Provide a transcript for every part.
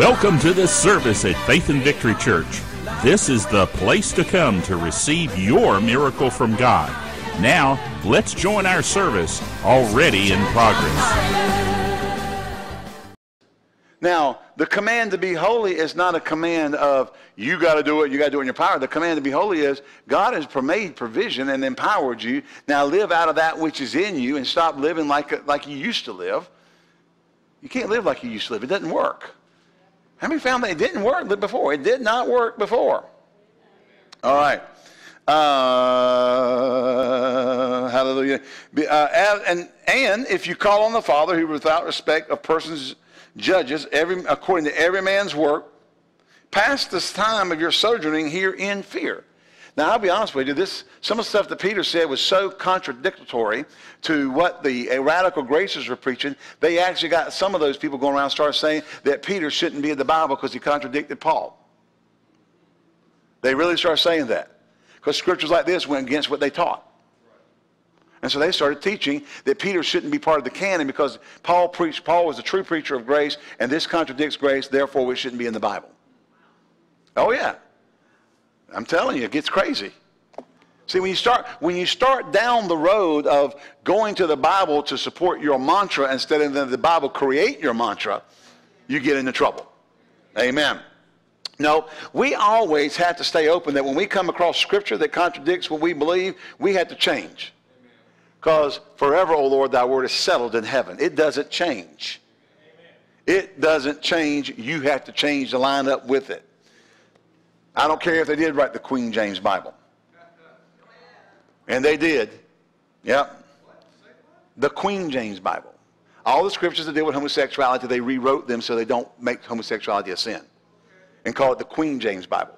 Welcome to this service at Faith and Victory Church. This is the place to come to receive your miracle from God. Now, let's join our service already in progress. Now, the command to be holy is not a command of you got to do it, you got to do it in your power. The command to be holy is God has made provision and empowered you. Now live out of that which is in you and stop living like, like you used to live. You can't live like you used to live. It doesn't work. How many found that it didn't work before? It did not work before. All right. Uh, hallelujah. Uh, and, and if you call on the Father who without respect of persons judges every, according to every man's work, pass this time of your sojourning here in fear. Now, I'll be honest with you, this, some of the stuff that Peter said was so contradictory to what the eh, radical graces were preaching, they actually got some of those people going around and started saying that Peter shouldn't be in the Bible because he contradicted Paul. They really started saying that because scriptures like this went against what they taught. And so they started teaching that Peter shouldn't be part of the canon because Paul preached, Paul was a true preacher of grace, and this contradicts grace, therefore we shouldn't be in the Bible. Oh yeah. I'm telling you, it gets crazy. See, when you start when you start down the road of going to the Bible to support your mantra instead of the Bible create your mantra, you get into trouble. Amen. No, we always have to stay open that when we come across scripture that contradicts what we believe, we have to change. Because forever, O Lord, thy word is settled in heaven. It doesn't change. It doesn't change. You have to change to line up with it. I don't care if they did write the Queen James Bible. And they did. Yep. The Queen James Bible. All the scriptures that deal with homosexuality, they rewrote them so they don't make homosexuality a sin. And call it the Queen James Bible.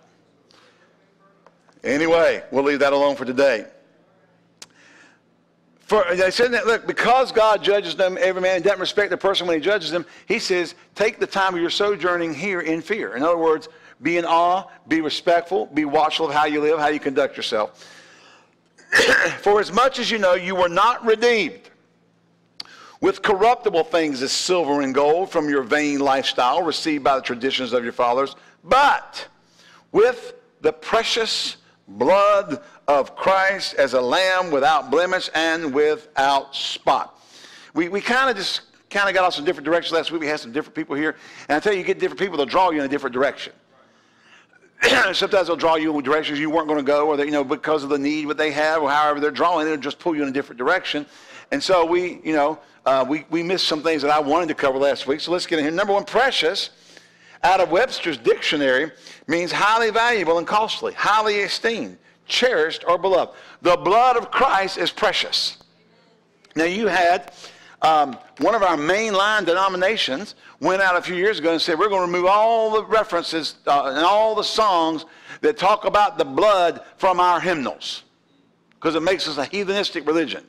Anyway, we'll leave that alone for today. For, they said that, look, because God judges them, every man doesn't respect the person when he judges them, he says, take the time of your sojourning here in fear. In other words, be in awe, be respectful, be watchful of how you live, how you conduct yourself. For as much as you know, you were not redeemed with corruptible things as silver and gold from your vain lifestyle received by the traditions of your fathers, but with the precious blood of Christ as a lamb without blemish and without spot. We, we kind of just kind of got off some different directions last week. We had some different people here. And I tell you, you get different people, they'll draw you in a different direction. sometimes they'll draw you in directions you weren't going to go, or that, you know, because of the need that they have, or however they're drawing, they'll just pull you in a different direction. And so we, you know, uh, we, we missed some things that I wanted to cover last week. So let's get in here. Number one, precious, out of Webster's dictionary, means highly valuable and costly, highly esteemed, cherished, or beloved. The blood of Christ is precious. Now you had um, one of our mainline denominations went out a few years ago and said, we're going to remove all the references uh, and all the songs that talk about the blood from our hymnals because it makes us a heathenistic religion.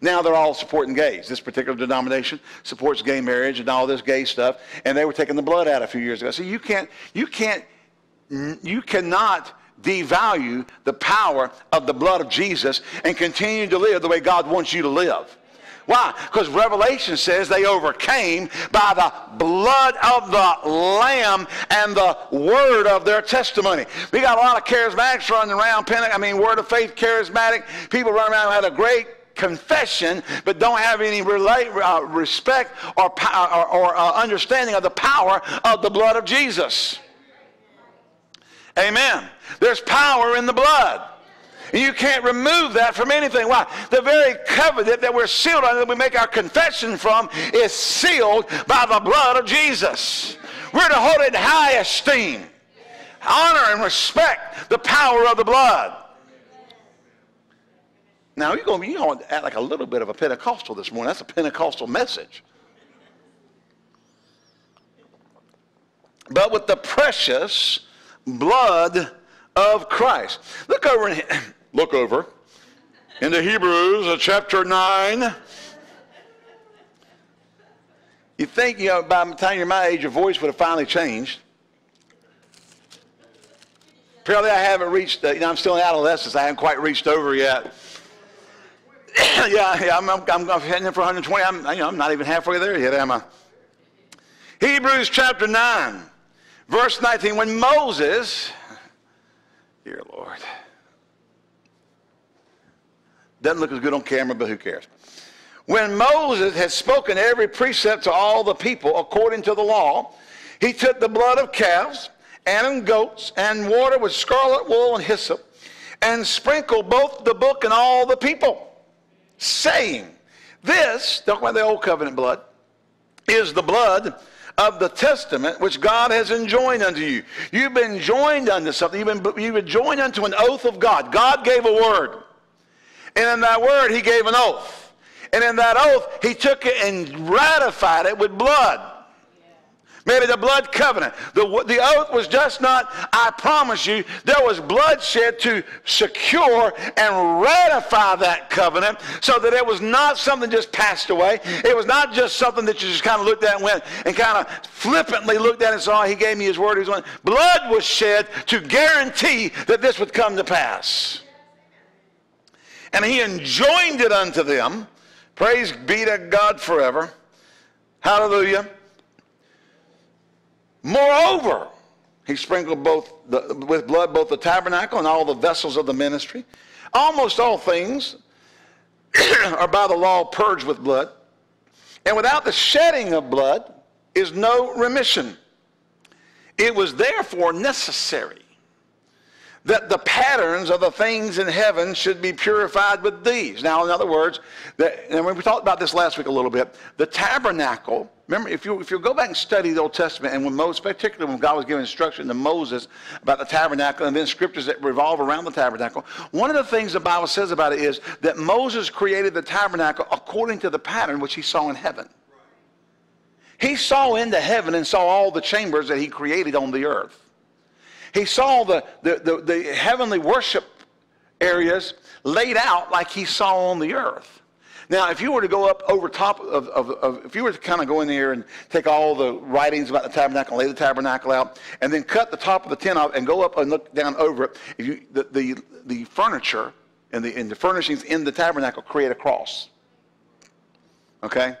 Now they're all supporting gays. This particular denomination supports gay marriage and all this gay stuff, and they were taking the blood out a few years ago. So you can't, you can't, you cannot devalue the power of the blood of Jesus and continue to live the way God wants you to live. Why? Because Revelation says they overcame by the blood of the Lamb and the word of their testimony. We got a lot of charismatics running around, I mean, word of faith charismatic. People running around had a great confession, but don't have any relate, uh, respect or, or, or uh, understanding of the power of the blood of Jesus. Amen. There's power in the blood. You can't remove that from anything. Why? The very covenant that we're sealed under, that we make our confession from, is sealed by the blood of Jesus. We're to hold it in high esteem, honor and respect the power of the blood. Now, you're going, you're going to act like a little bit of a Pentecostal this morning. That's a Pentecostal message. But with the precious blood of Christ. Look over in, look over into Hebrews uh, chapter 9. You think, you know, by the time you're my age, your voice would have finally changed. Apparently, I haven't reached, uh, you know, I'm still in adolescence. I haven't quite reached over yet. yeah, yeah, I'm, I'm, I'm heading in for 120. I'm, you know, I'm not even halfway there yet, am I? Hebrews chapter 9. Verse 19, when Moses, dear Lord, doesn't look as good on camera, but who cares? When Moses had spoken every precept to all the people according to the law, he took the blood of calves and goats and water with scarlet wool and hyssop and sprinkled both the book and all the people, saying, This, talking about the old covenant blood, is the blood of the testament which God has enjoined unto you. You've been joined unto something. You've been, you've been joined unto an oath of God. God gave a word. And in that word, he gave an oath. And in that oath, he took it and ratified it with blood. It a blood covenant. The, the oath was just not, I promise you, there was bloodshed to secure and ratify that covenant so that it was not something just passed away. It was not just something that you just kind of looked at and went and kind of flippantly looked at and saw, he gave me his word. He was blood was shed to guarantee that this would come to pass. And he enjoined it unto them Praise be to God forever. Hallelujah. Moreover, he sprinkled both the, with blood both the tabernacle and all the vessels of the ministry. Almost all things are by the law purged with blood. And without the shedding of blood is no remission. It was therefore necessary that the patterns of the things in heaven should be purified with these. Now, in other words, the, and we talked about this last week a little bit, the tabernacle, remember, if you, if you go back and study the Old Testament, and when Moses, particularly when God was giving instruction to Moses about the tabernacle, and then scriptures that revolve around the tabernacle, one of the things the Bible says about it is that Moses created the tabernacle according to the pattern which he saw in heaven. He saw into heaven and saw all the chambers that he created on the earth. He saw the, the, the, the heavenly worship areas laid out like he saw on the earth. Now, if you were to go up over top of, of, of, if you were to kind of go in there and take all the writings about the tabernacle, lay the tabernacle out, and then cut the top of the tent off and go up and look down over it, if you, the, the, the furniture and the, and the furnishings in the tabernacle create a cross. Okay?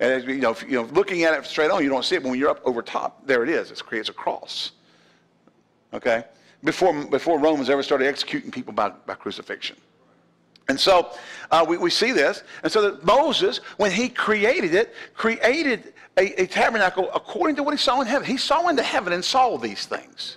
And you, know, if, you know, looking at it straight on, you don't see it, but when you're up over top, there it is. It creates a cross okay? Before, before Romans ever started executing people by, by crucifixion. And so uh, we, we see this. And so that Moses, when he created it, created a, a tabernacle according to what he saw in heaven. He saw into heaven and saw these things.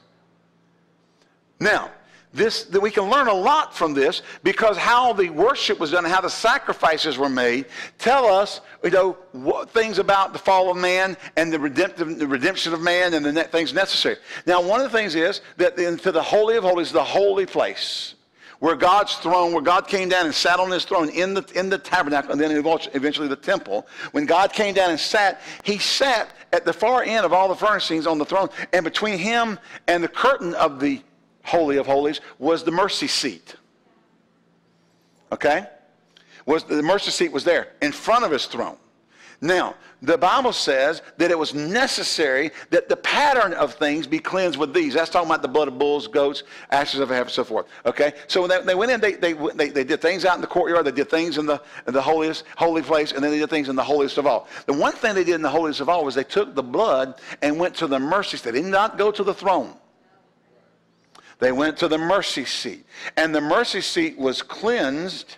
Now, this, that we can learn a lot from this because how the worship was done, how the sacrifices were made, tell us, you know, what, things about the fall of man and the, redemptive, the redemption of man and the ne- things necessary. Now, one of the things is that into the Holy of Holies, the holy place, where God's throne, where God came down and sat on his throne in the, in the tabernacle and then eventually the temple. When God came down and sat, he sat at the far end of all the furnishings on the throne. And between him and the curtain of the Holy of Holies, was the mercy seat. Okay? Was the mercy seat was there in front of his throne. Now, the Bible says that it was necessary that the pattern of things be cleansed with these. That's talking about the blood of bulls, goats, ashes of a heifer, and so forth. Okay? So when they, they went in, they, they, they, they, did things out in the courtyard, they did things in the, in the holiest, holy place, and then they did things in the holiest of all. The one thing they did in the holiest of all was they took the blood and went to the mercy seat. They did not go to the throne. They went to the mercy seat. And the mercy seat was cleansed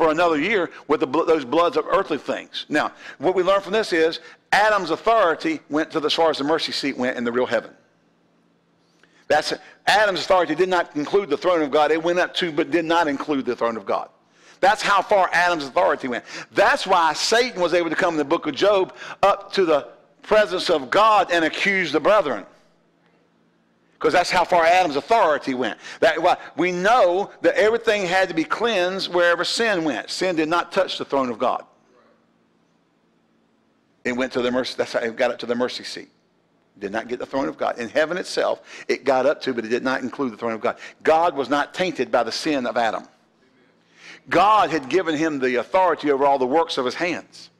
for another year with the, those bloods of earthly things. Now, what we learn from this is Adam's authority went to the, as far as the mercy seat went in the real heaven. That's Adam's authority did not include the throne of God. It went up to, but did not include the throne of God. That's how far Adam's authority went. That's why Satan was able to come in the book of Job up to the presence of God and accuse the brethren because that's how far Adam's authority went. That, well, we know that everything had to be cleansed wherever sin went. Sin did not touch the throne of God. It went to the mercy. That's how it got up to the mercy seat. Did not get the throne of God. In heaven itself, it got up to, but it did not include the throne of God. God was not tainted by the sin of Adam. God had given him the authority over all the works of his hands.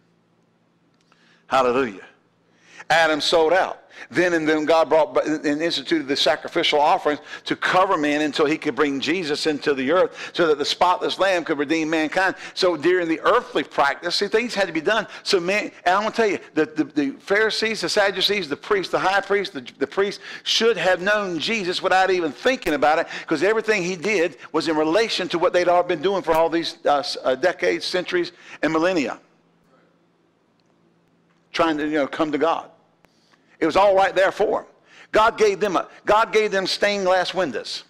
Hallelujah. Adam sold out. Then and then God brought and instituted the sacrificial offerings to cover man until he could bring Jesus into the earth so that the spotless lamb could redeem mankind. So during the earthly practice, see, things had to be done. So man, and I want to tell you, the, the, the Pharisees, the Sadducees, the priests, the high priest, the, the priest should have known Jesus without even thinking about it because everything he did was in relation to what they'd all been doing for all these uh, uh, decades, centuries, and millennia. Trying to, you know, come to God. It was all right there for them. God gave them, a, God gave them stained glass windows.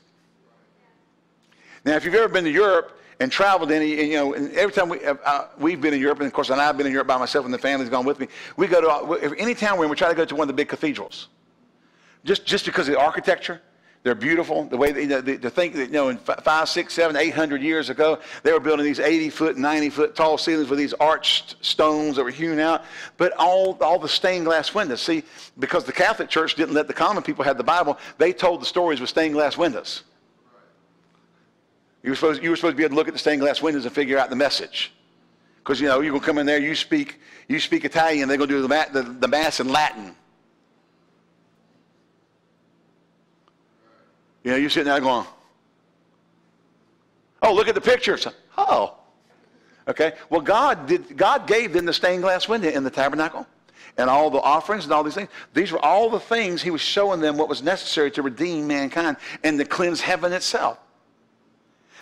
Now, if you've ever been to Europe and traveled any, you know, and every time we, uh, uh, we've been in Europe, and of course, and I've been in Europe by myself and the family's gone with me, we go to, any town we're in, we try to go to one of the big cathedrals. Just, just because of the architecture, they're beautiful. The way they, you know, to think that, you know, in five, six, seven, eight hundred years ago, they were building these 80 foot, 90 foot tall ceilings with these arched stones that were hewn out, but all, all the stained glass windows. See, because the Catholic Church didn't let the common people have the Bible, they told the stories with stained glass windows. You were supposed, you were supposed to be able to look at the stained glass windows and figure out the message. Because, you know, you're going to come in there, you speak, you speak Italian, they're going to do the, the, the Mass in Latin. You know, you're sitting there going, oh, look at the pictures. Oh. Okay. Well, God did. God gave them the stained glass window in the tabernacle, and all the offerings and all these things. These were all the things He was showing them what was necessary to redeem mankind and to cleanse heaven itself.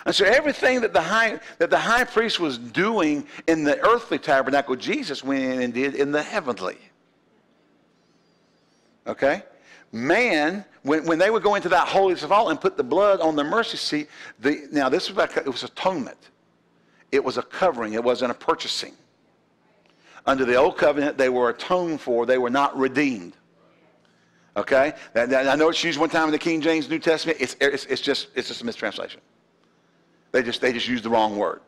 And so everything that the high that the high priest was doing in the earthly tabernacle, Jesus went in and did in the heavenly. Okay? Man, when, when they would go into that holiest of all and put the blood on the mercy seat, the, now this was about, it was atonement. It was a covering. It wasn't a purchasing. Under the old covenant, they were atoned for. They were not redeemed. Okay? That, that, I know it's used one time in the King James New Testament. It's, it's, it's, just, it's just a mistranslation. They just, they just used the wrong word.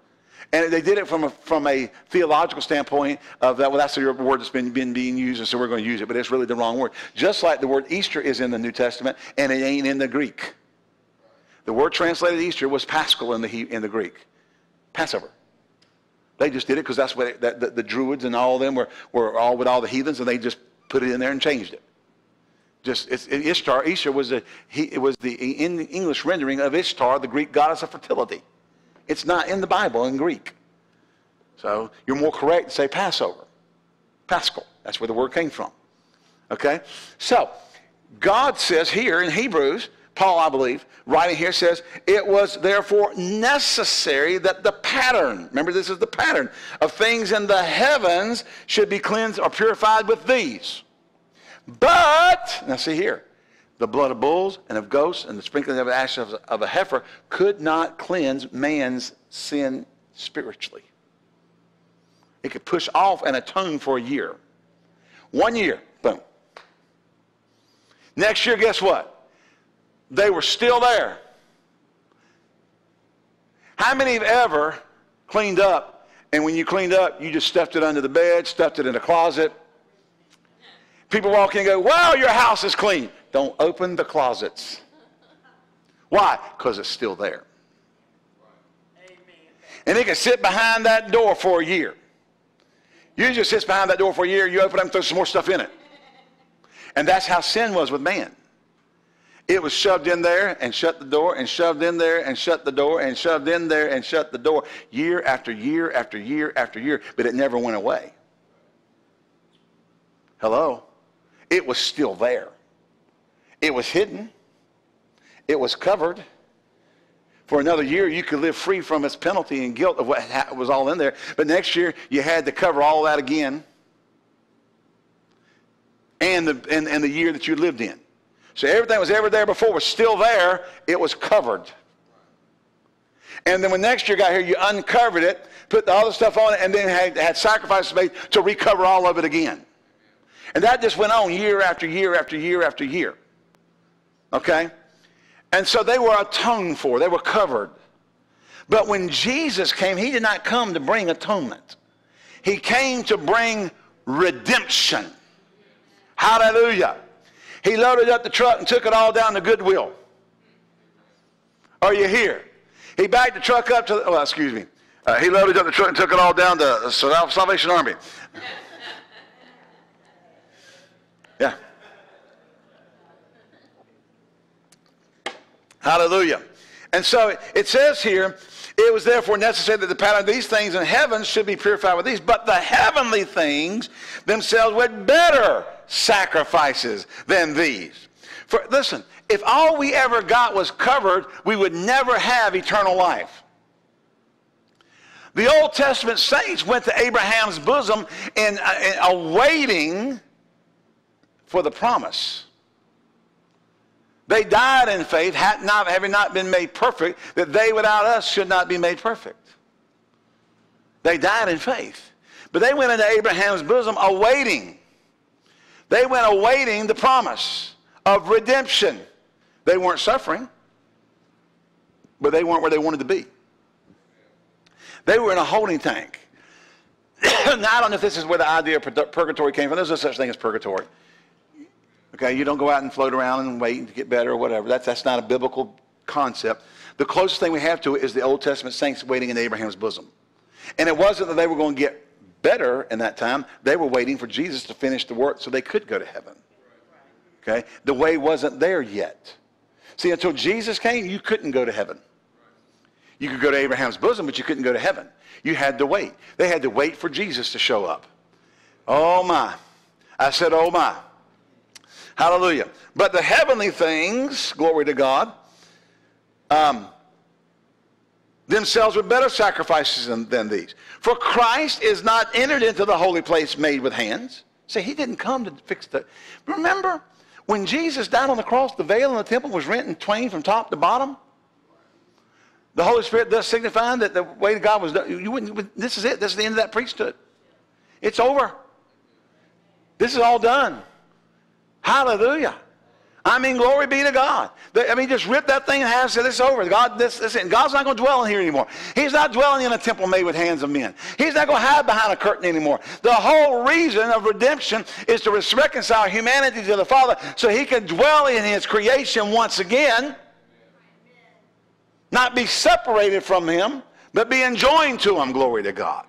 And they did it from a, from a theological standpoint of that, well, that's the word that's been, been being used, and so we're going to use it, but it's really the wrong word. Just like the word Easter is in the New Testament, and it ain't in the Greek. The word translated Easter was Paschal in the, in the Greek. Passover. They just did it because that's what it, the, the, Druids and all of them were, were all with all the heathens, and they just put it in there and changed it. Just it's, Ishtar, Easter was, a, he, it was the in English rendering of Ishtar, the Greek goddess of fertility. It's not in the Bible in Greek. So you're more correct to say Passover. Paschal. That's where the word came from. Okay? So God says here in Hebrews, Paul, I believe, writing here says, it was therefore necessary that the pattern, remember this is the pattern, of things in the heavens should be cleansed or purified with these. But, now see here, the blood of bulls and of goats and the sprinkling of the ashes of a heifer could not cleanse man's sin spiritually. It could push off and atone for a year. One year, boom. Next year, guess what? They were still there. How many have ever cleaned up and when you cleaned up, you just stuffed it under the bed, stuffed it in a closet? People walk in and go, wow, your house is clean. Don't open the closets. Why? Because it's still there. And it can sit behind that door for a year. You just sit behind that door for a year, you open it and throw some more stuff in it. And that's how sin was with man. It was shoved in there and shut the door and shoved in there and shut the door and shoved in there and shut the door year after year after year after year, but it never went away. Hello? It was still there. It was hidden. It was covered. For another year, you could live free from its penalty and guilt of what was all in there. But next year, you had to cover all that again. And the, and, and the year that you lived in. So everything that was ever there before was still there. It was covered. And then when next year got here, you uncovered it, put all the stuff on it, and then had, had sacrifices made to recover all of it again. And that just went on year after year after year after year. Okay? And so they were atoned for, they were covered. But when Jesus came, he did not come to bring atonement, he came to bring redemption. Hallelujah. He loaded up the truck and took it all down to Goodwill. Are you here? He backed the truck up to, well, excuse me. Uh, he loaded up the truck and took it all down to Salvation Army. Yeah. Hallelujah. And so it says here, it was therefore necessary that the pattern of these things in heaven should be purified with these, but the heavenly things themselves with better sacrifices than these. For listen, if all we ever got was covered, we would never have eternal life. The Old Testament saints went to Abraham's bosom in, uh, in awaiting for the promise. They died in faith, not, having not been made perfect, that they without us should not be made perfect. They died in faith. But they went into Abraham's bosom awaiting. They went awaiting the promise of redemption. They weren't suffering, but they weren't where they wanted to be. They were in a holding tank. now, I don't know if this is where the idea of purgatory came from. There's no such thing as purgatory. Okay, you don't go out and float around and wait to get better or whatever. That's, that's not a biblical concept. The closest thing we have to it is the Old Testament saints waiting in Abraham's bosom. And it wasn't that they were going to get better in that time. They were waiting for Jesus to finish the work so they could go to heaven. Okay? The way wasn't there yet. See, until Jesus came, you couldn't go to heaven. You could go to Abraham's bosom, but you couldn't go to heaven. You had to wait. They had to wait for Jesus to show up. Oh my. I said, oh my. Hallelujah. But the heavenly things, glory to God, um, themselves were better sacrifices than, than these. For Christ is not entered into the holy place made with hands. See, he didn't come to fix the. Remember, when Jesus died on the cross, the veil in the temple was rent in twain from top to bottom. The Holy Spirit does signify that the way God was done. You wouldn't, this is it. This is the end of that priesthood. It's over. This is all done. Hallelujah. I mean, glory be to God. I mean, just rip that thing in half and say, this is over. God, this, this, God's not going to dwell in here anymore. He's not dwelling in a temple made with hands of men. He's not going to hide behind a curtain anymore. The whole reason of redemption is to reconcile humanity to the Father so he can dwell in his creation once again. Not be separated from him, but be enjoined to him. Glory to God.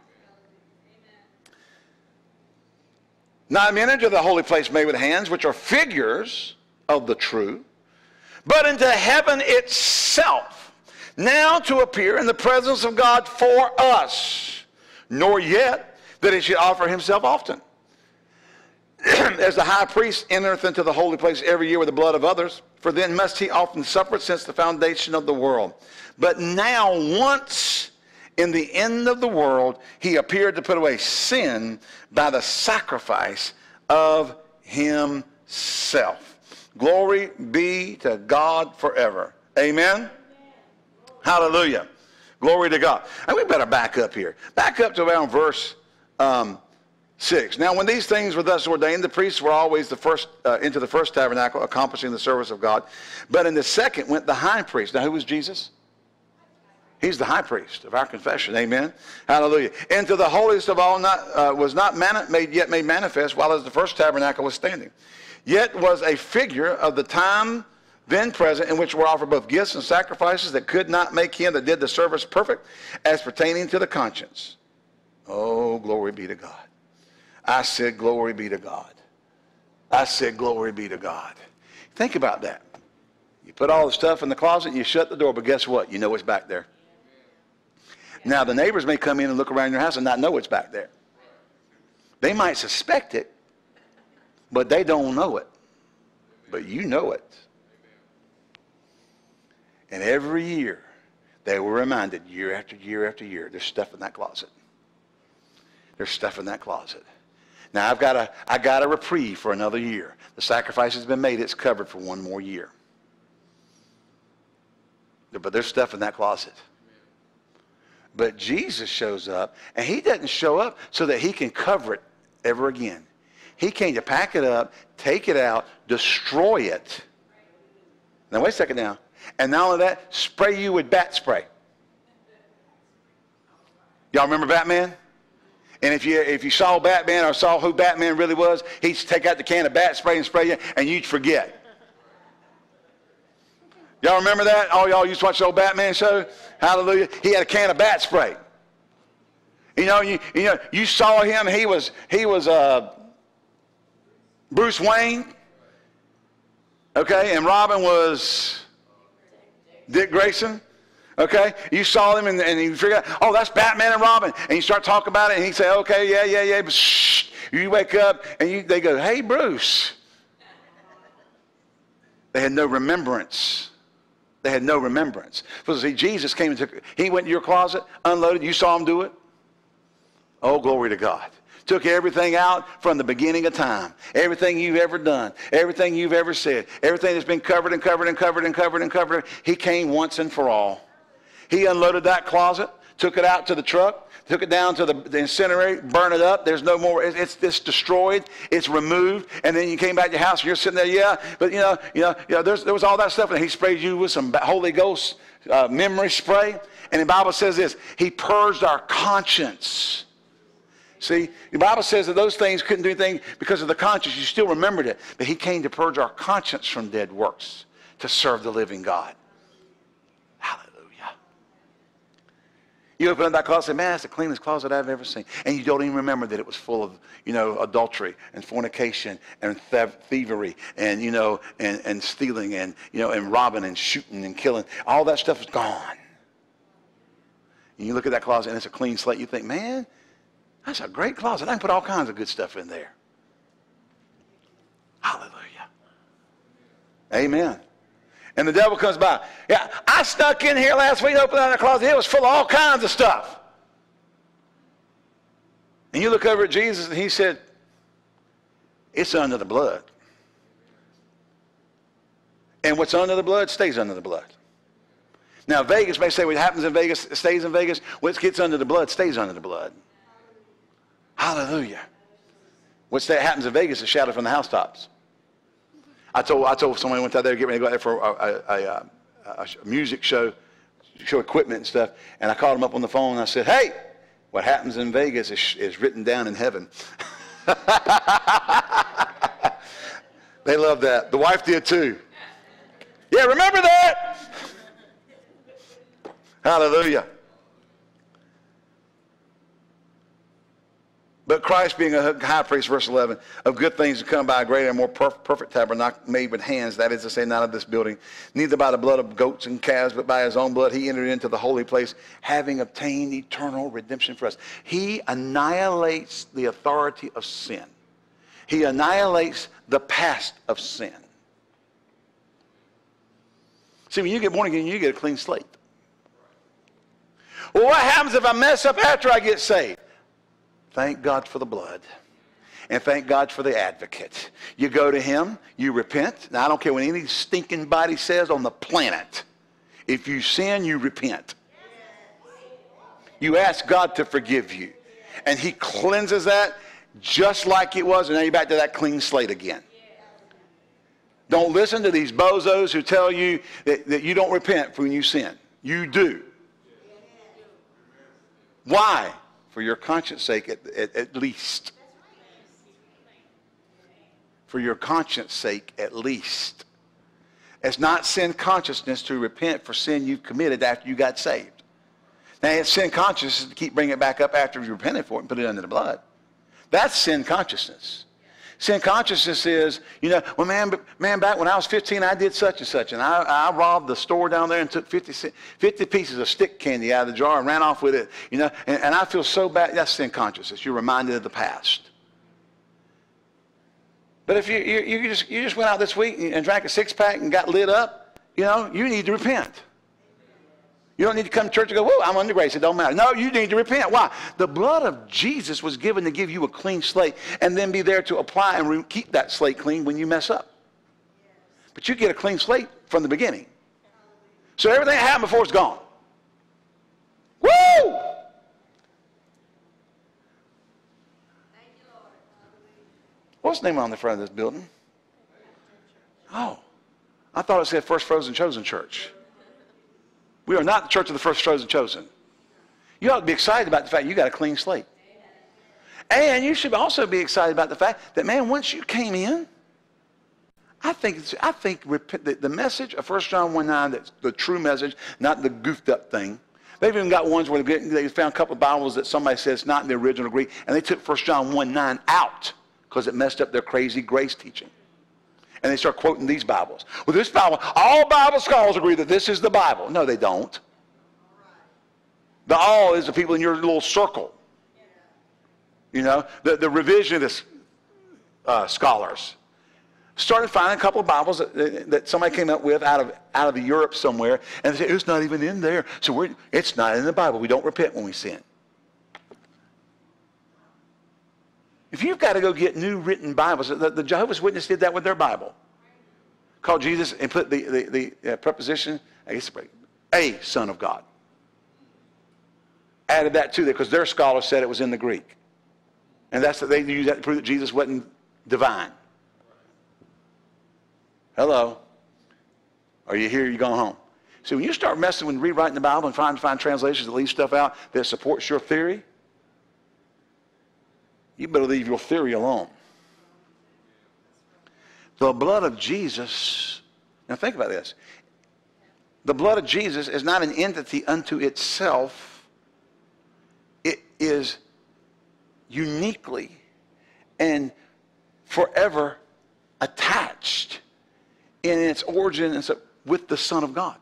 Not an image of the holy place made with hands, which are figures of the true, but into heaven itself, now to appear in the presence of God for us, nor yet that he should offer himself often. As the high priest entereth into the holy place every year with the blood of others, for then must he often suffer since the foundation of the world. But now once in the end of the world, he appeared to put away sin by the sacrifice of himself. Glory be to God forever. Amen? Hallelujah. Glory to God. And we better back up here. Back up to around verse um, 6. Now, when these things were thus ordained, the priests were always the first uh, into the first tabernacle, accomplishing the service of God. But in the second went the high priest. Now, who was Jesus? He's the high priest of our confession. Amen. Hallelujah. Into the holiest of all not, uh, was not made, yet made manifest while as the first tabernacle was standing. Yet was a figure of the time then present in which were offered both gifts and sacrifices that could not make him that did the service perfect as pertaining to the conscience. Oh, glory be to God. I said, glory be to God. I said, glory be to God. Think about that. You put all the stuff in the closet and you shut the door, but guess what? You know what's back there. Now, the neighbors may come in and look around your house and not know what's back there. They might suspect it, but they don't know it. But you know it. And every year, they were reminded year after year after year, there's stuff in that closet. There's stuff in that closet. Now I've got a I got a reprieve for another year. The sacrifice has been made, it's covered for one more year. But there's stuff in that closet. But Jesus shows up, and he doesn't show up so that he can cover it ever again. He came to pack it up, take it out, destroy it. Now, wait a second now. And not only that, spray you with bat spray. Y'all remember Batman? And if you, if you saw Batman or saw who Batman really was, he'd take out the can of bat spray and spray you, and you'd forget. Y'all remember that? All y'all used to watch the old Batman show? Hallelujah. He had a can of bat spray. You know, you, you know, you saw him. He was he was uh, Bruce Wayne. Okay, and Robin was Dick Grayson. Okay, you saw them and, and you figure out, oh, that's Batman and Robin, and you start talking about it, and he say, okay, yeah, yeah, yeah, but shh. You wake up and you, they go, hey, Bruce. They had no remembrance. They had no remembrance. Because see, Jesus came and took, he went to your closet, unloaded, you saw him do it. Oh, glory to God. Took everything out from the beginning of time. Everything you've ever done, everything you've ever said, everything that's been covered and covered and covered and covered and covered. He came once and for all. He unloaded that closet, took it out to the truck, took it down to the, the incinerator, burn it up. There's no more. It's, it's destroyed. It's removed. And then you came back to your house and you're sitting there, yeah. But you know, you know, you know there was all that stuff, and he sprayed you with some Holy Ghost uh, memory spray. And the Bible says this: He purged our conscience. See, the Bible says that those things couldn't do anything because of the conscience. You still remembered it. But he came to purge our conscience from dead works to serve the living God. Hallelujah. You open up that closet man, that's the cleanest closet I've ever seen. And you don't even remember that it was full of, you know, adultery and fornication and thievery and, you know, and, and stealing and, you know, and robbing and shooting and killing. All that stuff is gone. And you look at that closet and it's a clean slate. You think, man, that's a great closet. I can put all kinds of good stuff in there. Hallelujah. Amen. And the devil comes by. Yeah, I stuck in here last week, opened that closet. It was full of all kinds of stuff. And you look over at Jesus and he said, It's under the blood. And what's under the blood stays under the blood. Now, Vegas may say what happens in Vegas stays in Vegas. What gets under the blood stays under the blood. Hallelujah. What's that happens in Vegas is shouted from the housetops. I told, I told someone went out there to get ready to go out there for a, a, a, a, music show, show equipment and stuff, and I called him up on the phone and I said, hey, what happens in Vegas is, is written down in heaven. they love that. The wife did too. Yeah, remember that? Hallelujah. But Christ being a high priest, verse 11, of good things to come by a greater and more perfect tabernacle made with hands, that is to say, not of this building, neither by the blood of goats and calves, but by his own blood, he entered into the holy place, having obtained eternal redemption for us. He annihilates the authority of sin. He annihilates the past of sin. See, when you get born again, you get a clean slate. Well, what happens if I mess up after I get saved? Thank God for the blood. And thank God for the advocate. You go to him, you repent. Now, I don't care what any stinking body says on the planet. If you sin, you repent. You ask God to forgive you. And he cleanses that just like it was. And now you're back to that clean slate again. Don't listen to these bozos who tell you that, that you don't repent when you sin. You do. Why? For your conscience sake at, at, at least. For your conscience sake at least. It's not sin consciousness to repent for sin you've committed after you got saved. Now, it's sin consciousness to keep bringing it back up after you repented for it and put it under the blood. That's sin consciousness. Sin consciousness is, you know, well, man, man, back when I was 15, I did such and such, and I, I robbed the store down there and took 50, 50 pieces of stick candy out of the jar and ran off with it, you know, and, and I feel so bad. That's sin consciousness. You're reminded of the past. But if you, you, you, just, you just went out this week and drank a six pack and got lit up, you know, you need to repent. You don't need to come to church and go, whoa, I'm under grace. It don't matter. No, you need to repent. Why? The blood of Jesus was given to give you a clean slate and then be there to apply and re- keep that slate clean when you mess up. But you get a clean slate from the beginning. So everything that happened before is gone. Woo! What's the name on the front of this building? Oh, I thought it said First Frozen Chosen Church. We are not the church of the first chosen chosen. You ought to be excited about the fact you got a clean slate. And you should also be excited about the fact that, man, once you came in, I think, I think the, message of 1 John 1 9, that's the true message, not the goofed up thing. They've even got ones where they found a couple of Bibles that somebody says not in the original Greek, and they took 1 John 1 9 out because it messed up their crazy grace teaching. And they start quoting these Bibles. Well, this Bible, all Bible scholars agree that this is the Bible. No, they don't. The all is the people in your little circle. You know, the, the revisionist uh, scholars started finding a couple of Bibles that, that, somebody came up with out of, out of Europe somewhere, and they said, it's not even in there. So it's not in the Bible. We don't repent when we sin. If you've got to go get new written Bibles, the, the Jehovah's Witness did that with their Bible. Called Jesus and put the, the, the uh, preposition, I guess, a Son of God. Added that to there because their scholars said it was in the Greek. And that's that they use that to prove that Jesus wasn't divine. Hello. Are you here? Are you going home? See, when you start messing with rewriting the Bible and trying to find translations that leave stuff out that supports your theory, you better leave your theory alone. The blood of Jesus, now think about this. The blood of Jesus is not an entity unto itself. It is uniquely and forever attached in its origin with the Son of God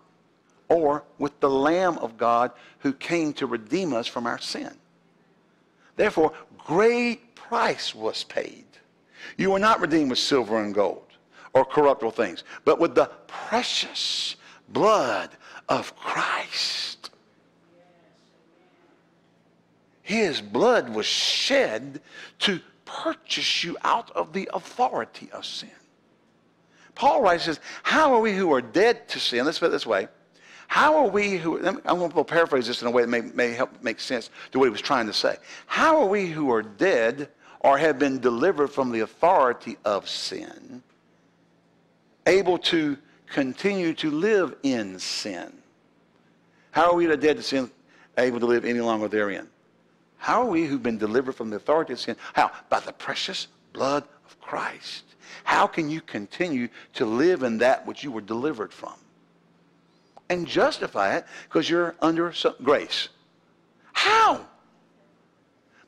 or with the Lamb of God who came to redeem us from our sin. Therefore, great price was paid. You were not redeemed with silver and gold or corruptible things, but with the precious blood of Christ. His blood was shed to purchase you out of the authority of sin. Paul writes, says, How are we who are dead to sin? Let's put it this way. How are we who, I'm going to paraphrase this in a way that may, may help make sense to what he was trying to say. How are we who are dead or have been delivered from the authority of sin able to continue to live in sin? How are we that are dead to sin able to live any longer therein? How are we who've been delivered from the authority of sin? How? By the precious blood of Christ. How can you continue to live in that which you were delivered from? And justify it because you're under grace. How?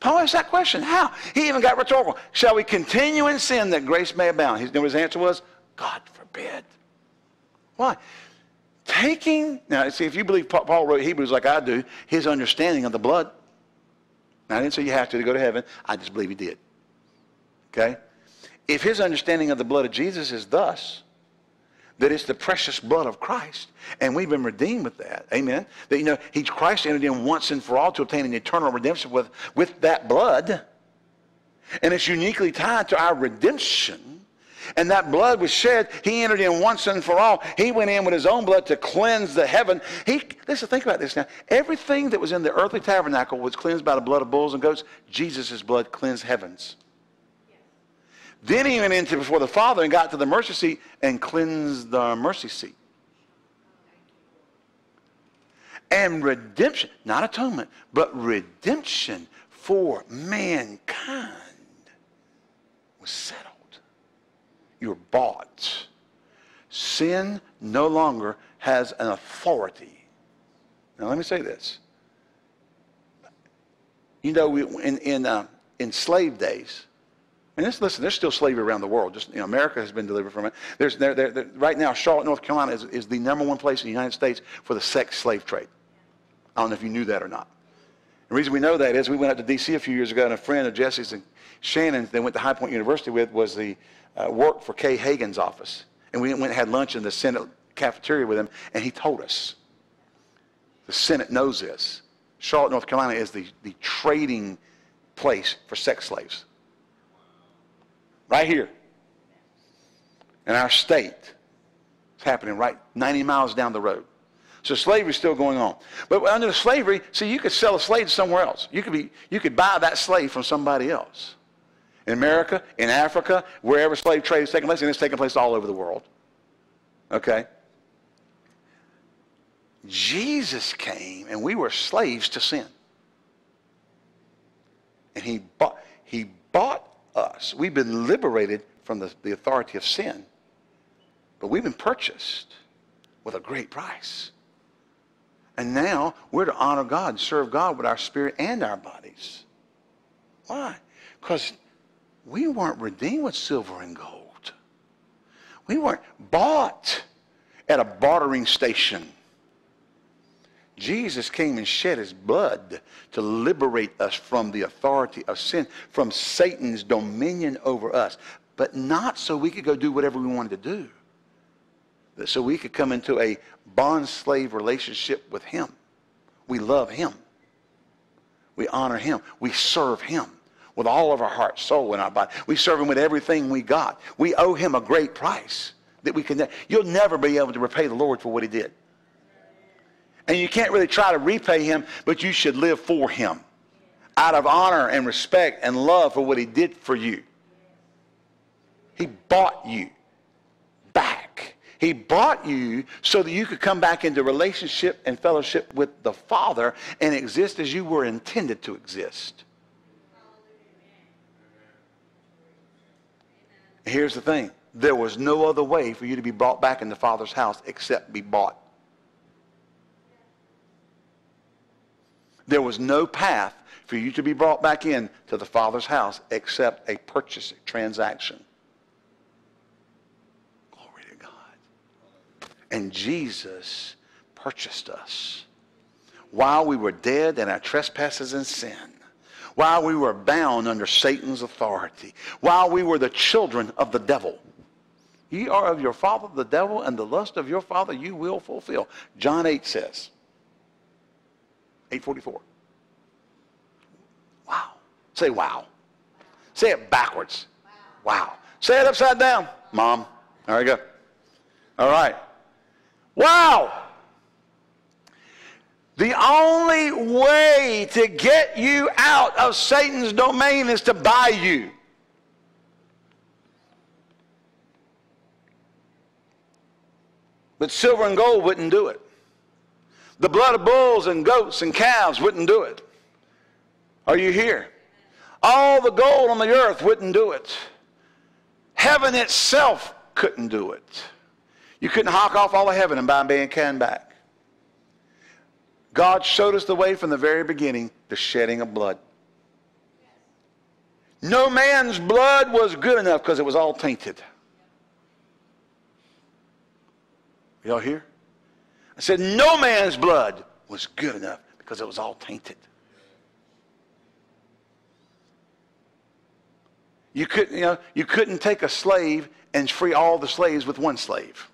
Paul asked that question. How? He even got rhetorical. Shall we continue in sin that grace may abound? His, his answer was? God forbid. Why? Taking, now see, if you believe Paul wrote Hebrews like I do, his understanding of the blood. Now, I didn't say you have to, to go to heaven. I just believe he did. Okay? If his understanding of the blood of Jesus is thus, that it's the precious blood of Christ, and we've been redeemed with that. Amen. That you know, he Christ entered in once and for all to obtain an eternal redemption with, with that blood. And it's uniquely tied to our redemption. And that blood was shed. He entered in once and for all. He went in with his own blood to cleanse the heaven. He, listen, think about this now. Everything that was in the earthly tabernacle was cleansed by the blood of bulls and goats. Jesus' blood cleansed heavens. Then he went into before the Father and got to the mercy seat and cleansed the mercy seat. And redemption, not atonement, but redemption for mankind was settled. You're bought. Sin no longer has an authority. Now, let me say this. You know, in, in, uh, in slave days, and this, listen, there's still slavery around the world. Just you know, America has been delivered from it. There's there, there, there, right now, Charlotte, North Carolina, is, is the number one place in the United States for the sex slave trade. I don't know if you knew that or not. The reason we know that is we went up to D.C. a few years ago, and a friend of Jesse's and Shannon, they went to High Point University with, was the uh, work for Kay Hagan's office, and we went and had lunch in the Senate cafeteria with him, and he told us. The Senate knows this. Charlotte, North Carolina, is the, the trading place for sex slaves right here in our state. It's happening right 90 miles down the road. So slavery's still going on. But under slavery, see, you could sell a slave somewhere else. You could, be, you could buy that slave from somebody else. In America, in Africa, wherever slave trade is taking place, and it's taking place all over the world. Okay? Jesus came, and we were slaves to sin. And he bought, he bought us. We've been liberated from the, the authority of sin, but we've been purchased with a great price. And now we're to honor God, serve God with our spirit and our bodies. Why? Because we weren't redeemed with silver and gold. We weren't bought at a bartering station. Jesus came and shed his blood to liberate us from the authority of sin, from Satan's dominion over us, but not so we could go do whatever we wanted to do, so we could come into a bond slave relationship with him. We love him. We honor him. We serve him with all of our heart, soul, and our body. We serve him with everything we got. We owe him a great price that we can. You'll never be able to repay the Lord for what he did. And you can't really try to repay him, but you should live for him out of honor and respect and love for what he did for you. He bought you back. He bought you so that you could come back into relationship and fellowship with the Father and exist as you were intended to exist. Here's the thing. There was no other way for you to be brought back in the Father's house except be bought. There was no path for you to be brought back in to the Father's house except a purchase transaction. Glory to God. And Jesus purchased us while we were dead in our trespasses and sin, while we were bound under Satan's authority, while we were the children of the devil. Ye are of your father the devil, and the lust of your father you will fulfill. John 8 says, 844. Wow. Say wow. Say it backwards. Wow. wow. Say it upside down. Mom. There we go. All right. Wow. The only way to get you out of Satan's domain is to buy you. But silver and gold wouldn't do it. The blood of bulls and goats and calves wouldn't do it. Are you here? All the gold on the earth wouldn't do it. Heaven itself couldn't do it. You couldn't hawk off all of heaven and buy a mankind back. God showed us the way from the very beginning, the shedding of blood. No man's blood was good enough because it was all tainted. Y'all hear? I said, no man's blood was good enough because it was all tainted. You couldn't, you know, you couldn't take a slave and free all the slaves with one slave.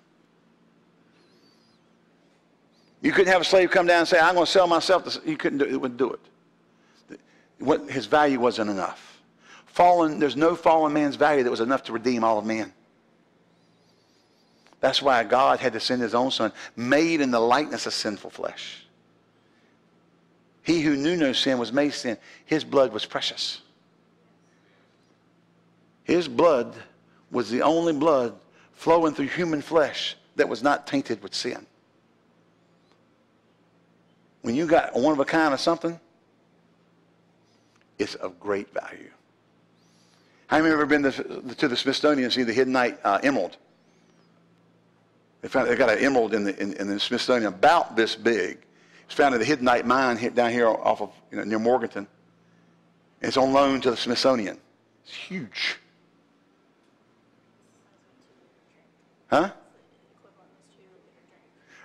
You couldn't have a slave come down and say, I'm going to sell myself. You couldn't do it. It wouldn't do it. What, his value wasn't enough. Fallen, there's no fallen man's value that was enough to redeem all of man. That's why God had to send his own son, made in the likeness of sinful flesh. He who knew no sin was made sin. His blood was precious. His blood was the only blood flowing through human flesh that was not tainted with sin. When you got one of a kind of something, it's of great value. How many have ever been to, the Smithsonian and seen the Hiddenite uh, emerald? They found they got an emerald in the, in, in the Smithsonian about this big. It's found in the Hiddenite mine down here off of you know, near Morganton. And it's on loan to the Smithsonian. It's huge. Huh?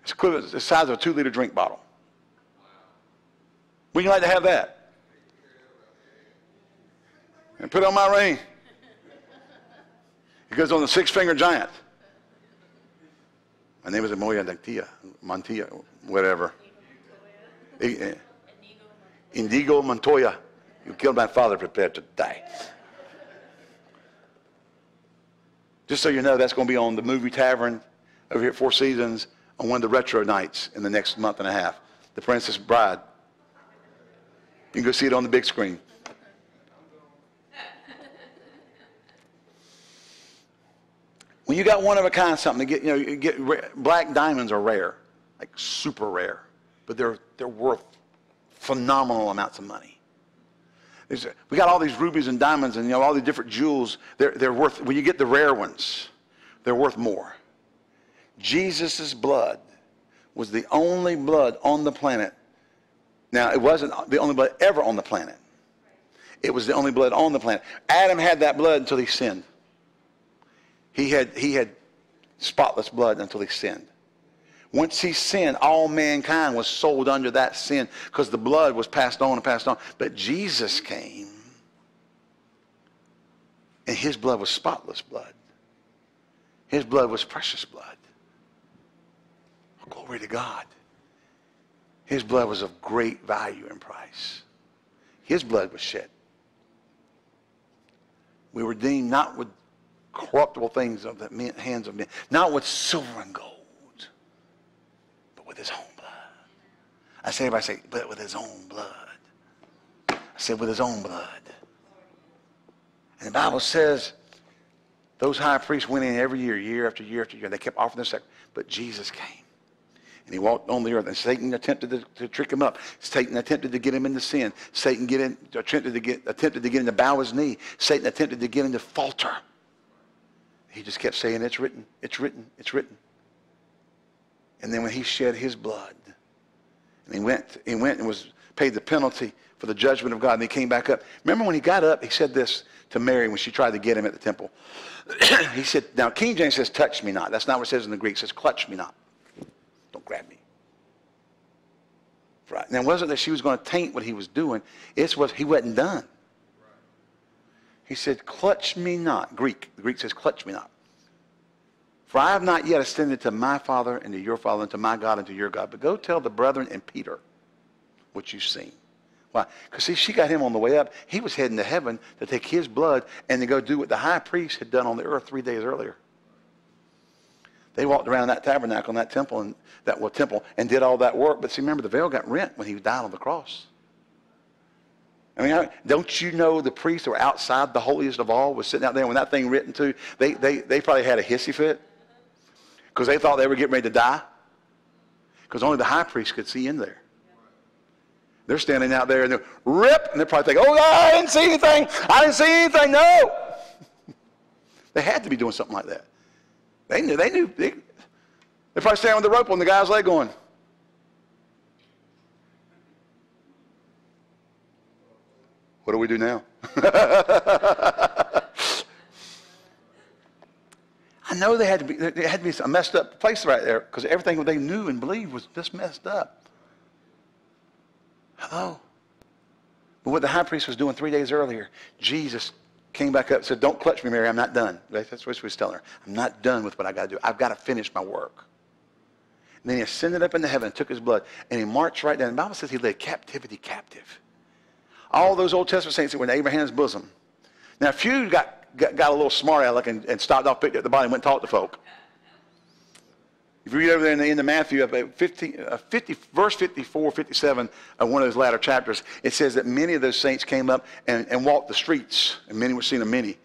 It's equivalent the size of a two-liter drink bottle. Would you like to have that? And put on my ring. It goes on the six-finger giant. My name is Moya Dactia, Montilla, whatever. Eh. Indigo Montoya. You killed my father, prepared to die. Just so you know, that's going to be on the movie tavern over here at Four Seasons on one of the retro nights in the next month and a half. The Princess Bride. You can go see it on the big screen. When you got one of a kind something, to get, you know, get black diamonds are rare, like super rare, but they're, they're worth phenomenal amounts of money. We got all these rubies and diamonds and you know all these different jewels. They're, they're worth when you get the rare ones, they're worth more. Jesus' blood was the only blood on the planet. Now it wasn't the only blood ever on the planet. It was the only blood on the planet. Adam had that blood until he sinned. He had, he had spotless blood until he sinned. Once he sinned, all mankind was sold under that sin because the blood was passed on and passed on. But Jesus came, and his blood was spotless blood. His blood was precious blood. Oh, glory to God. His blood was of great value and price. His blood was shed. We were deemed not with corruptible things of the hands of men, not with silver and gold but with his own blood. I say, everybody say, but with his own blood. I said, with his own blood. And the Bible says those high priests went in every year, year after year after year. They kept offering their sacrifice. But Jesus came. And he walked on the earth. And Satan attempted to, to, trick him up. Satan attempted to get him into sin. Satan get in, attempted, to get, attempted to get him to bow his knee. Satan attempted to get him to falter. He just kept saying, it's written, it's written, it's written. And then when he shed his blood, and he went, he went and was paid the penalty for the judgment of God, and he came back up. Remember when he got up, he said this to Mary when she tried to get him at the temple. he said, now King James says, touch me not. That's not what it says in the Greek. It says, clutch me not. Don't grab me. Right. Now, it wasn't that she was going to taint what he was doing. It's what he wasn't done. He said, clutch me not. Greek. The Greek says, clutch me not. For I have not yet ascended to my Father and to your Father and to my God and to your God. But go tell the brethren and Peter what you've seen. Why? Because see, she got him on the way up. He was heading to heaven to take his blood and to go do what the high priest had done on the earth three days earlier. They walked around that tabernacle and that temple and that well, temple and did all that work. But see, remember the veil got rent when he died on the cross. I mean, don't you know the priests were outside the holiest of all was sitting out there when that thing written to? They, they, they probably had a hissy fit because they thought they were getting ready to die. Because only the high priest could see in there. They're standing out there and they're rip, and they're probably thinking, oh, I didn't see anything. I didn't see anything. No. they had to be doing something like that. They knew. They knew. They, they're probably standing with the rope on the guy's leg going, what do we do now? I know they had to be, there had to be a messed up place right there because everything they knew and believed was just messed up. Hello? But what the high priest was doing three days earlier, Jesus came back up and said, Don't clutch me, Mary. I'm not done. That's what he was telling her. I'm not done with what I got to do. I've got to finish my work. And then he ascended up into heaven and took his blood, and he marched right down. The Bible says he led captivity captive. All those Old Testament saints that were in Abraham's bosom. Now, a few got got, got a little smart aleck and, and stopped off, picked up the body, and went and talked to folk. If you read over there in the end of Matthew, 50, uh, 50, verse 54, 57 of one of those latter chapters, it says that many of those saints came up and, and walked the streets, and many were seen of many.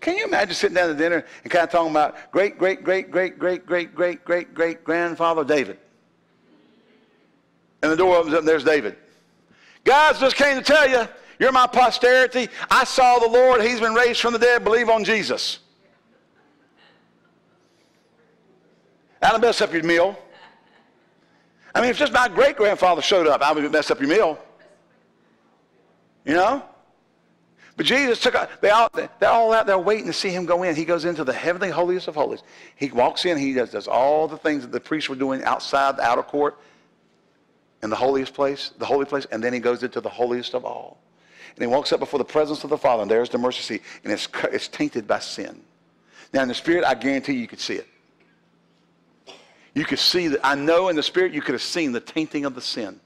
Can you imagine sitting down to dinner and kind of talking about great, great, great, great, great, great, great, great, great grandfather David? And the door opens up and there's David. Guys, just came to tell you, you're my posterity. I saw the Lord. He's been raised from the dead. Believe on Jesus. That'll mess up your meal. I mean, if just my great grandfather showed up, I would mess up your meal. You know? But Jesus took, out they all, they're all out there waiting to see him go in. He goes into the heavenly holiest of holies. He walks in, he does, does all the things that the priests were doing outside the outer court in the holiest place, the holy place, and then he goes into the holiest of all. And he walks up before the presence of the Father, and there's the mercy seat, and it's, it's tainted by sin. Now, in the Spirit, I guarantee you, could see it. You could see that. I know in the Spirit you could have seen the tainting of the sin.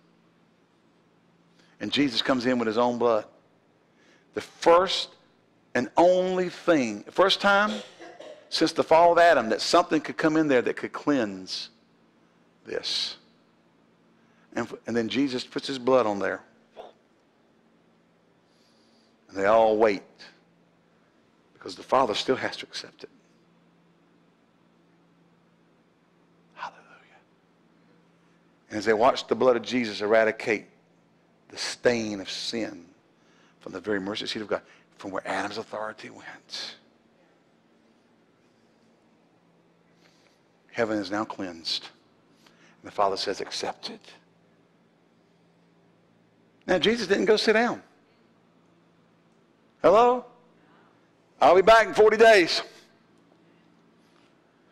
And Jesus comes in with his own blood. The first and only thing, first time since the fall of Adam, that something could come in there that could cleanse this. And, and then Jesus puts his blood on there. And they all wait because the Father still has to accept it. Hallelujah. And as they watch the blood of Jesus eradicate the stain of sin from the very mercy seat of God, from where Adam's authority went, heaven is now cleansed. And the Father says, accept it. Now, Jesus didn't go sit down. Hello? I'll be back in 40 days.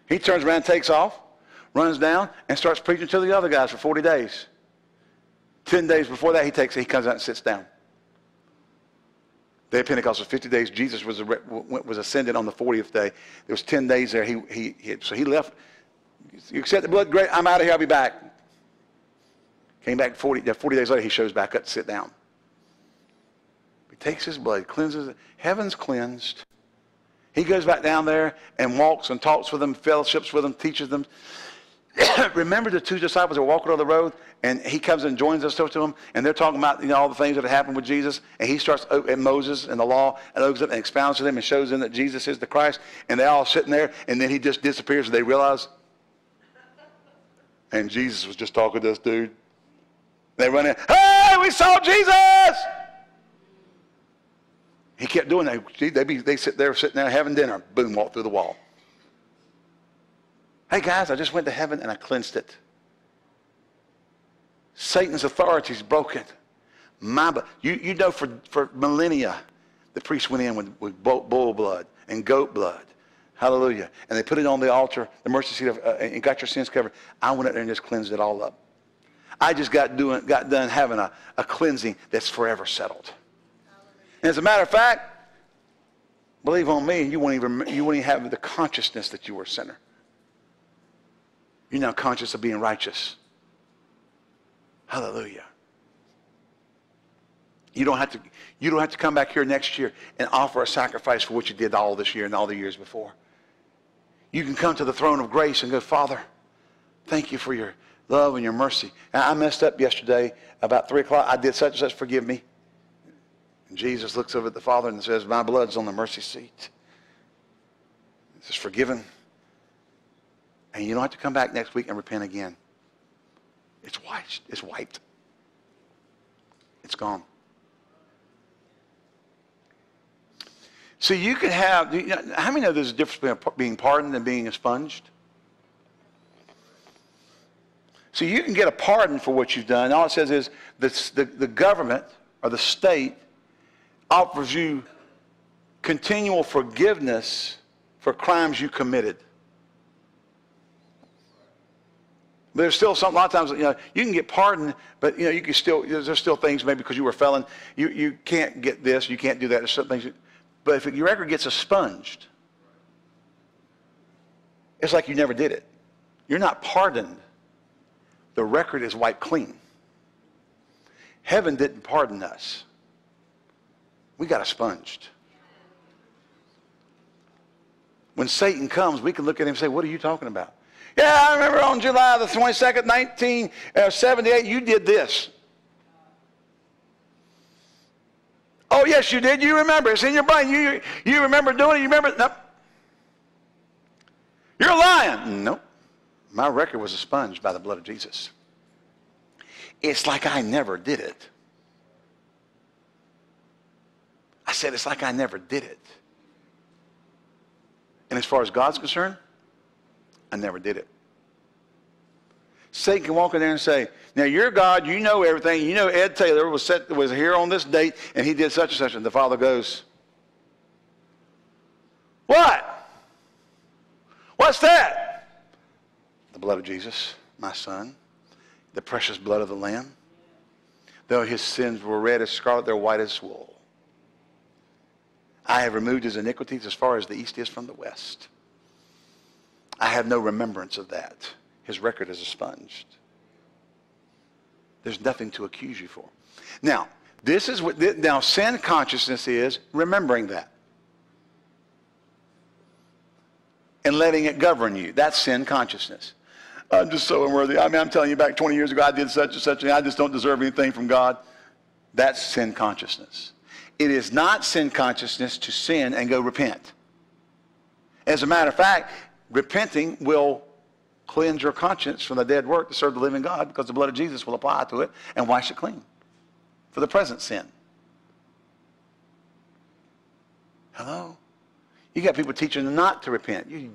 He turns around, takes off, runs down, and starts preaching to the other guys for 40 days. Ten days before that, he takes he comes out and sits down. Day of Pentecost was 50 days. Jesus was, was ascended on the 40th day. There was 10 days there. He, he, he, so he left. You accept the blood? Great. I'm out of here. I'll be back. Came back 40, 40 days later. He shows back up to sit down. He takes his blood, cleanses it. Heaven's cleansed. He goes back down there and walks and talks with them, fellowships with them, teaches them. remember the two disciples were walking on the road and he comes and joins us to them and they're talking about you know, all the things that have happened with Jesus and he starts oh, at Moses and the law and opens up and expounds to them and shows them that Jesus is the Christ and they're all sitting there and then he just disappears and they realize and Jesus was just talking to this dude. They run in, hey, we saw Jesus! He kept doing that. They, be, they sit there sitting there having dinner. Boom, walk through the wall. Hey guys, I just went to heaven and I cleansed it. Satan's authority is broken. My, you, you know for, for millennia, the priests went in with, with bull blood and goat blood. Hallelujah. And they put it on the altar, the mercy seat, of, uh, and got your sins covered. I went up there and just cleansed it all up. I just got, doing, got done having a, a cleansing that's forever settled. And as a matter of fact, believe on me, you won't even, you won't even have the consciousness that you were a sinner. You're now conscious of being righteous. Hallelujah. You don't have to, you don't have to come back here next year and offer a sacrifice for what you did all this year and all the years before. You can come to the throne of grace and go, Father, thank you for your love and your mercy. And I messed up yesterday about 3 o'clock. I did such and such. Forgive me. And Jesus looks over at the Father and says, My blood's on the mercy seat. This is forgiven. And you don't have to come back next week and repent again. It's wiped. It's wiped. It's gone. So you can have, how many know there's a difference between being pardoned and being expunged? So you can get a pardon for what you've done. All it says is the, the, the government or the state offers you continual forgiveness for crimes you committed. But There's still some, a lot of times, you know, you can get pardoned, but, you know, you can still, there's still things maybe because you were a felon, you, you can't get this, you can't do that. There's some things, but if your record gets expunged, it's like you never did it. You're not pardoned. The record is wiped clean. Heaven didn't pardon us. We got expunged. When Satan comes, we can look at him and say, what are you talking about? Yeah, I remember on July the 22nd, 1978, uh, you did this. Oh, yes, you did. You remember. It's in your brain. You, you remember doing it. You remember. Nope. You're lying. Nope. My record was expunged by the blood of Jesus. It's like I never did it. I said, it's like I never did it. And as far as God's concerned, I never did it. Satan can walk in there and say, now you're God, you know everything. You know Ed Taylor was, set, was here on this date and he did such and such. And the father goes, what? What's that? The blood of Jesus, my son, the precious blood of the Lamb. Though his sins were red as scarlet, they're white as wool. I have removed his iniquities as far as the east is from the west. I have no remembrance of that. His record is expunged. There's nothing to accuse you for. Now, this is what, now sin consciousness is remembering that. And letting it govern you. That's sin consciousness. I'm just so unworthy. I mean, I'm telling you, back 20 years ago, I did such and such, and I just don't deserve anything from God. That's sin consciousness. It is not sin consciousness to sin and go repent. As a matter of fact, repenting will cleanse your conscience from the dead work to serve the living God because the blood of Jesus will apply to it and wash it clean for the present sin. Hello? You got people teaching not to repent. You,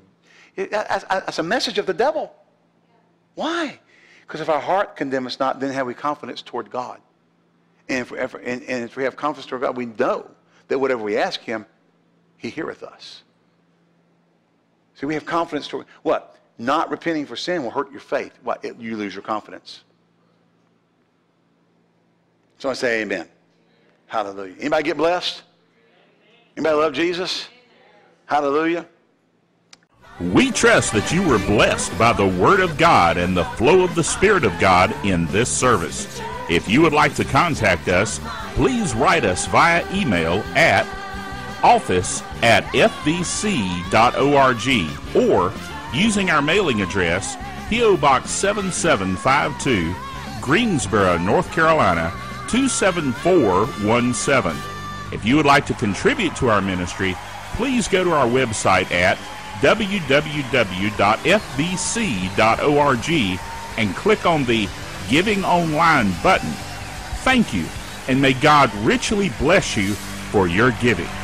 it, that's, that's a message of the devil. Why? Because if our heart condemn us not, then have we confidence toward God. And if, we ever, and, and if we have confidence toward God, we know that whatever we ask him, he heareth us. See, we have confidence toward what? Not repenting for sin will hurt your faith. What? It, you lose your confidence. So I say amen. Hallelujah. Anybody get blessed? Anybody love Jesus? Hallelujah. We trust that you were blessed by the Word of God and the flow of the Spirit of God in this service. If you would like to contact us, please write us via email at office at fvc.org or using our mailing address, P.O. Box 7752, Greensboro, North Carolina 27417. If you would like to contribute to our ministry, please go to our website at www.fvc.org and click on the Giving Online button. Thank you, and may God richly bless you for your giving.